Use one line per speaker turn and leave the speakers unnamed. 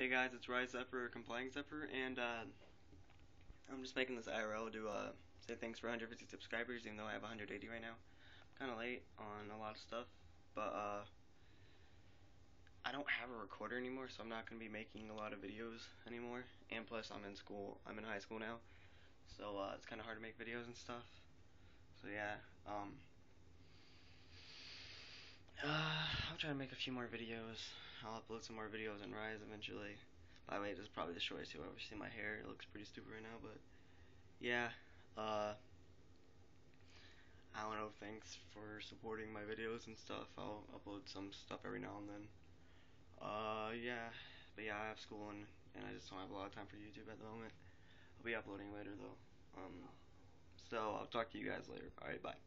Hey guys, it's Rise Zephyr, Complying Zephyr, and uh, I'm just making this IRL to uh, say thanks for 150 subscribers, even though I have 180 right now. I'm kind of late on a lot of stuff, but uh, I don't have a recorder anymore, so I'm not going to be making a lot of videos anymore. And plus, I'm in school. I'm in high school now, so uh, it's kind of hard to make videos and stuff. So yeah, um, uh, I'll try to make a few more videos. I'll upload some more videos on Rise eventually. By the way, this is probably the shortest you'll ever see my hair. It looks pretty stupid right now, but yeah. Uh, I don't know. Thanks for supporting my videos and stuff. I'll upload some stuff every now and then. Uh, yeah. But yeah, I have school and, and I just don't have a lot of time for YouTube at the moment. I'll be uploading later though. Um, so I'll talk to you guys later. Alright, bye.